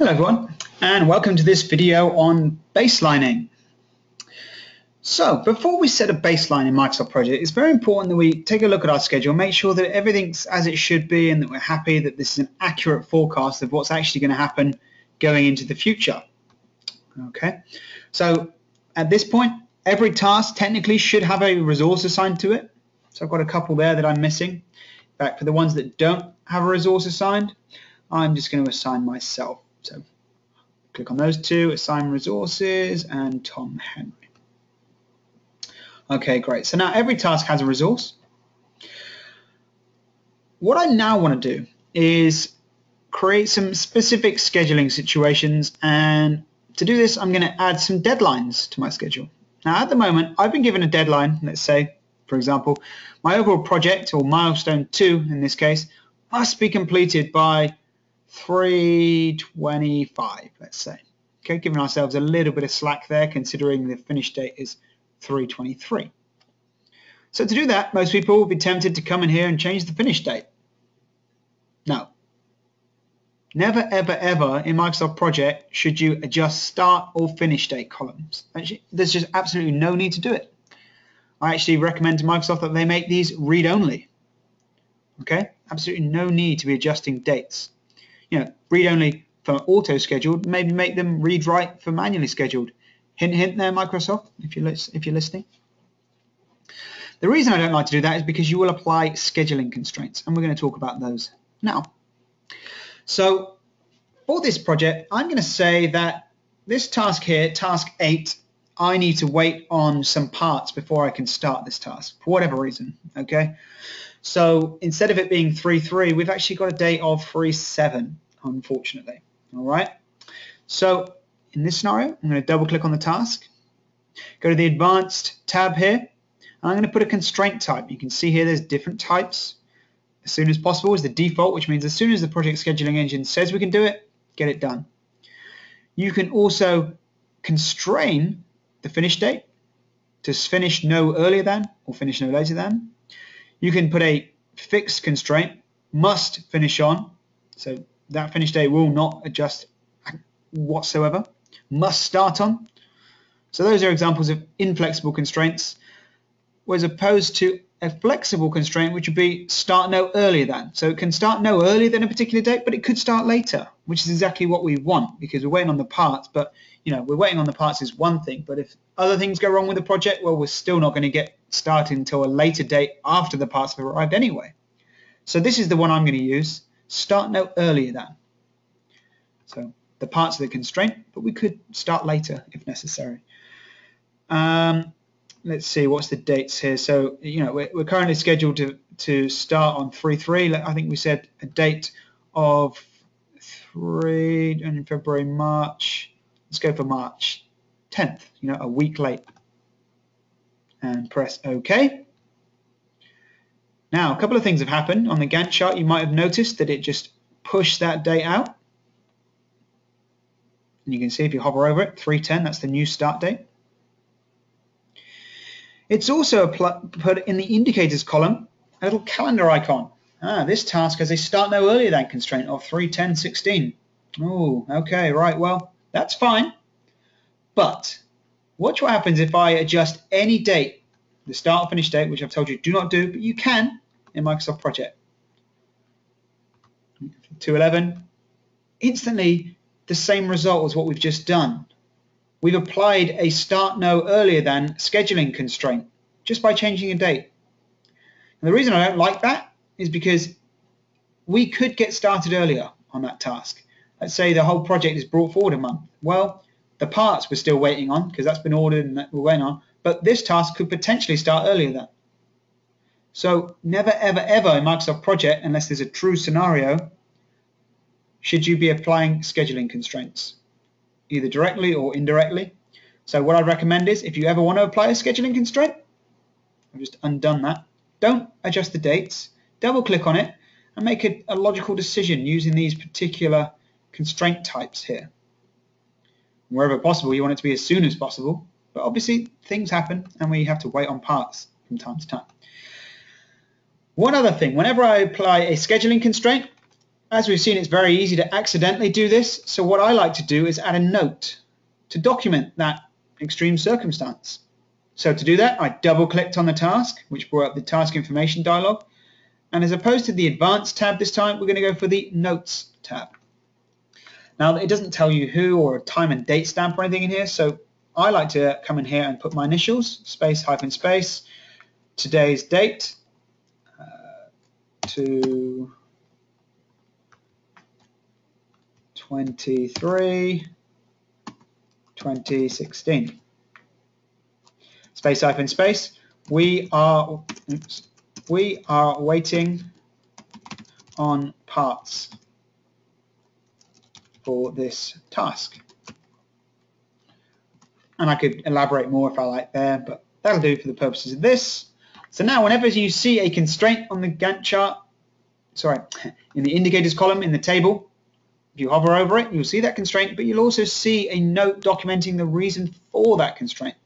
Hello everyone and welcome to this video on baselining. So before we set a baseline in Microsoft Project it's very important that we take a look at our schedule make sure that everything's as it should be and that we're happy that this is an accurate forecast of what's actually going to happen going into the future. Okay so at this point every task technically should have a resource assigned to it so I've got a couple there that I'm missing. In fact for the ones that don't have a resource assigned I'm just going to assign myself so click on those two, assign resources, and Tom Henry. Okay, great. So now every task has a resource. What I now want to do is create some specific scheduling situations and to do this I'm going to add some deadlines to my schedule. Now at the moment I've been given a deadline, let's say for example my overall project or milestone 2 in this case must be completed by 325, let's say. Okay, giving ourselves a little bit of slack there considering the finish date is 323. So to do that, most people will be tempted to come in here and change the finish date. No. Never, ever, ever in Microsoft Project should you adjust start or finish date columns. Actually, there's just absolutely no need to do it. I actually recommend to Microsoft that they make these read-only. Okay, absolutely no need to be adjusting dates you know, read only for auto scheduled, maybe make them read write for manually scheduled. Hint, hint there, Microsoft, if you're, if you're listening. The reason I don't like to do that is because you will apply scheduling constraints, and we're going to talk about those now. So for this project, I'm going to say that this task here, task 8, I need to wait on some parts before I can start this task, for whatever reason, okay? So instead of it being 3-3, we've actually got a date of 3-7, unfortunately. All right. So in this scenario, I'm going to double click on the task, go to the advanced tab here, and I'm going to put a constraint type. You can see here there's different types. As soon as possible is the default, which means as soon as the project scheduling engine says we can do it, get it done. You can also constrain the finish date to finish no earlier than or finish no later than. You can put a fixed constraint, must finish on, so that finish date will not adjust whatsoever, must start on. So those are examples of inflexible constraints, as opposed to a flexible constraint, which would be start no earlier than. So it can start no earlier than a particular date, but it could start later, which is exactly what we want because we're waiting on the parts. But you know, we're waiting on the parts is one thing, but if other things go wrong with the project, well, we're still not going to get started until a later date after the parts have arrived anyway. So this is the one I'm going to use. Start no earlier than. So the parts are the constraint, but we could start later if necessary. Um, let's see, what's the dates here? So, you know, we're, we're currently scheduled to, to start on 3-3. I think we said a date of 3 in February, March. Let's go for March 10th, you know, a week late. And press OK. Now, a couple of things have happened. On the Gantt chart, you might have noticed that it just pushed that date out. And you can see if you hover over it, 310, that's the new start date. It's also put in the indicators column a little calendar icon. Ah, this task has a start no earlier than constraint of 31016. Oh, okay, right, well, that's fine. But watch what happens if I adjust any date, the start or finish date, which I've told you do not do, but you can in Microsoft Project. 211, instantly the same result as what we've just done. We've applied a start no earlier than scheduling constraint just by changing a date. And the reason I don't like that is because we could get started earlier on that task. Let's say the whole project is brought forward a month. Well, the parts we're still waiting on because that's been ordered and that we're waiting on, but this task could potentially start earlier than. So never, ever, ever in Microsoft Project, unless there's a true scenario, should you be applying scheduling constraints, either directly or indirectly. So what I'd recommend is if you ever want to apply a scheduling constraint, I've just undone that, don't adjust the dates, double click on it and make a, a logical decision using these particular constraint types here. Wherever possible, you want it to be as soon as possible, but obviously things happen and we have to wait on parts from time to time. One other thing, whenever I apply a scheduling constraint, as we've seen, it's very easy to accidentally do this. So what I like to do is add a note to document that extreme circumstance. So to do that, I double clicked on the task, which brought up the task information dialog. And as opposed to the advanced tab this time, we're going to go for the notes tab. Now it doesn't tell you who or a time and date stamp or anything in here. So I like to come in here and put my initials, space hyphen space, today's date uh, to 23 2016 space hyphen space we are oops, we are waiting on parts for this task and I could elaborate more if I like there but that'll do for the purposes of this so now whenever you see a constraint on the Gantt chart sorry in the indicators column in the table if you hover over it, you'll see that constraint, but you'll also see a note documenting the reason for that constraint.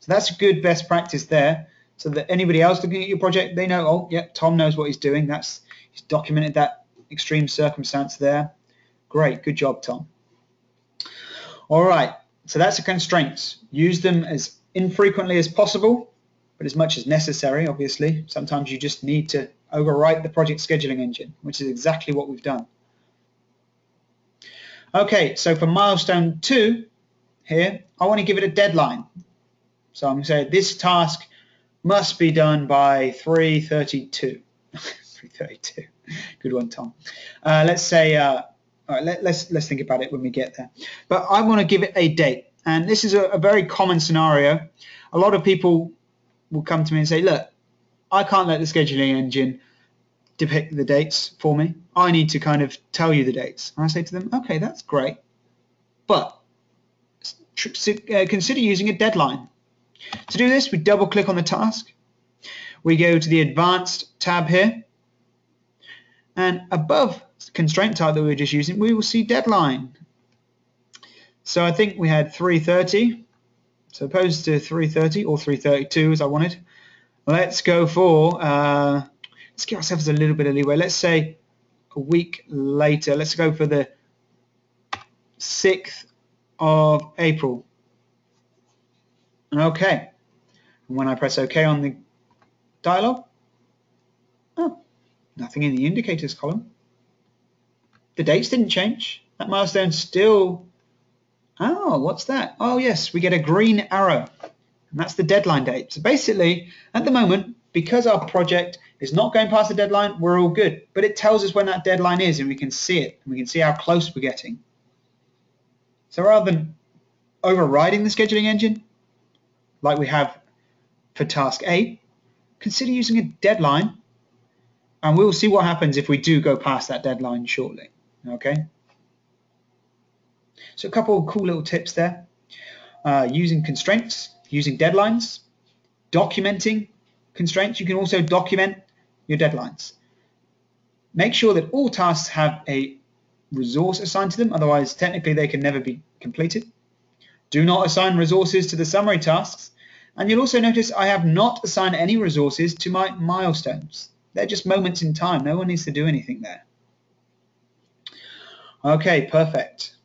So that's a good best practice there, so that anybody else looking at your project, they know, oh, yeah, Tom knows what he's doing. That's He's documented that extreme circumstance there. Great, good job, Tom. All right, so that's the constraints. Use them as infrequently as possible, but as much as necessary, obviously. Sometimes you just need to overwrite the project scheduling engine, which is exactly what we've done. Okay, so for milestone two here, I want to give it a deadline. So I'm going to say this task must be done by 3.32. 3.32. Good one, Tom. Uh, let's say, uh, let, let's, let's think about it when we get there. But I want to give it a date. And this is a, a very common scenario. A lot of people will come to me and say, look, I can't let the scheduling engine depict the dates for me. I need to kind of tell you the dates. And I say to them, okay, that's great, but uh, consider using a deadline. To do this, we double click on the task. We go to the advanced tab here. And above constraint type that we were just using, we will see deadline. So I think we had 330. So opposed to 330 or 332 as I wanted. Let's go for uh, let's give ourselves a little bit of leeway. Let's say a week later. Let's go for the 6th of April. Okay. And when I press OK on the dialog, oh, nothing in the indicators column. The dates didn't change. That milestone still, oh, what's that? Oh yes, we get a green arrow. And that's the deadline date. So basically, at the moment, because our project is not going past the deadline, we're all good. But it tells us when that deadline is and we can see it and we can see how close we're getting. So rather than overriding the scheduling engine, like we have for task 8, consider using a deadline and we'll see what happens if we do go past that deadline shortly. Okay. So a couple of cool little tips there. Uh, using constraints, using deadlines, documenting constraints, you can also document your deadlines. Make sure that all tasks have a resource assigned to them, otherwise technically they can never be completed. Do not assign resources to the summary tasks, and you'll also notice I have not assigned any resources to my milestones. They're just moments in time. No one needs to do anything there. Okay, perfect.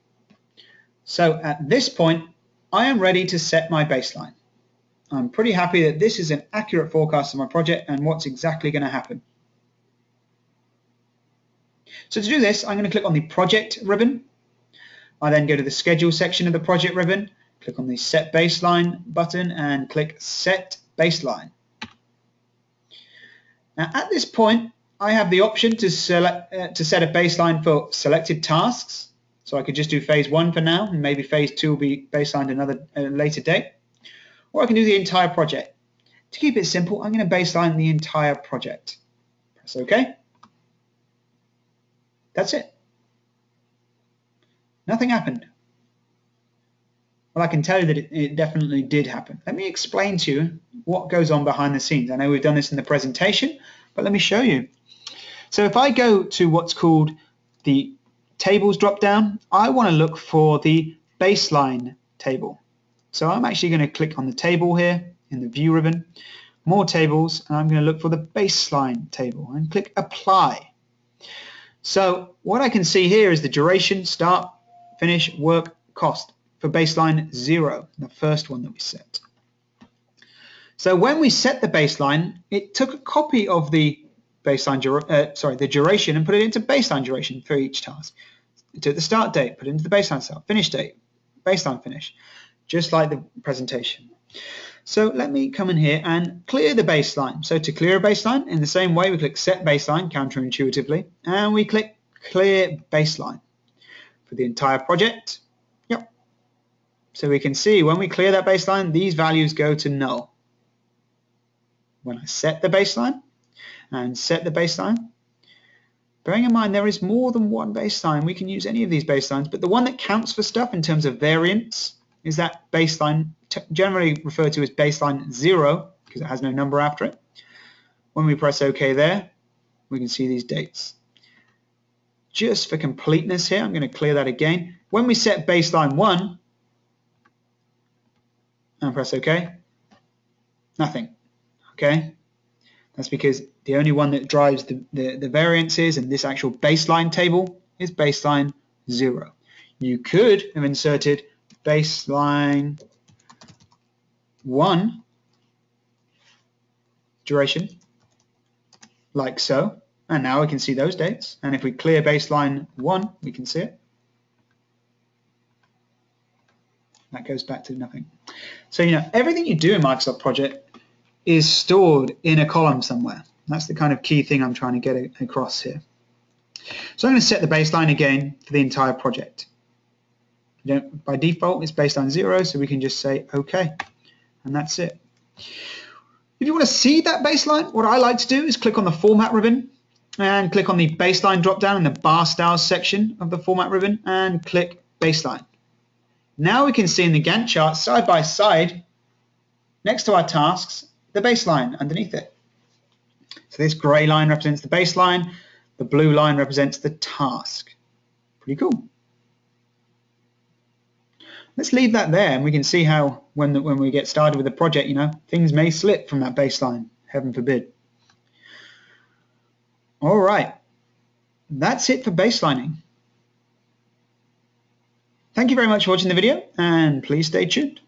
So at this point, I am ready to set my baseline. I'm pretty happy that this is an accurate forecast of my project and what's exactly going to happen. So to do this, I'm going to click on the project ribbon. I then go to the schedule section of the project ribbon, click on the set baseline button and click set baseline. Now at this point, I have the option to, select, uh, to set a baseline for selected tasks. So I could just do phase one for now, and maybe phase two will be baselined another uh, later date or I can do the entire project. To keep it simple, I'm going to baseline the entire project. Press OK. That's it. Nothing happened. Well, I can tell you that it, it, definitely did happen. Let me explain to you what goes on behind the scenes. I know we've done this in the presentation, but let me show you. So if I go to what's called the tables drop down, I want to look for the baseline table. So I'm actually going to click on the table here in the view ribbon, more tables, and I'm going to look for the baseline table and click apply. So what I can see here is the duration, start, finish, work, cost for baseline zero, the first one that we set. So when we set the baseline, it took a copy of the baseline, uh, sorry, the duration and put it into baseline duration for each task. It took the start date, put it into the baseline start, finish date, baseline finish, just like the presentation. So let me come in here and clear the baseline. So to clear a baseline, in the same way, we click Set Baseline counterintuitively, and we click Clear Baseline for the entire project. So we can see when we clear that baseline, these values go to null. When I set the baseline and set the baseline, bearing in mind there is more than one baseline, we can use any of these baselines, but the one that counts for stuff in terms of variance is that baseline, generally referred to as baseline 0, because it has no number after it. When we press OK there, we can see these dates. Just for completeness here, I'm going to clear that again. When we set baseline 1, and press OK, nothing. Okay, That's because the only one that drives the, the, the variances in this actual baseline table is baseline 0. You could have inserted baseline 1 duration, like so. And now we can see those dates. And if we clear baseline 1, we can see it. That goes back to nothing. So, you know, everything you do in Microsoft Project is stored in a column somewhere. That's the kind of key thing I'm trying to get across here. So I'm going to set the baseline again for the entire project by default, it's based on zero, so we can just say OK, and that's it. If you want to see that baseline, what I like to do is click on the Format ribbon and click on the Baseline drop-down in the Bar Styles section of the Format ribbon and click Baseline. Now we can see in the Gantt chart side by side, next to our tasks, the baseline underneath it. So this grey line represents the baseline, the blue line represents the task. Pretty cool. Let's leave that there and we can see how when, the, when we get started with the project, you know, things may slip from that baseline, heaven forbid. All right, that's it for baselining. Thank you very much for watching the video and please stay tuned.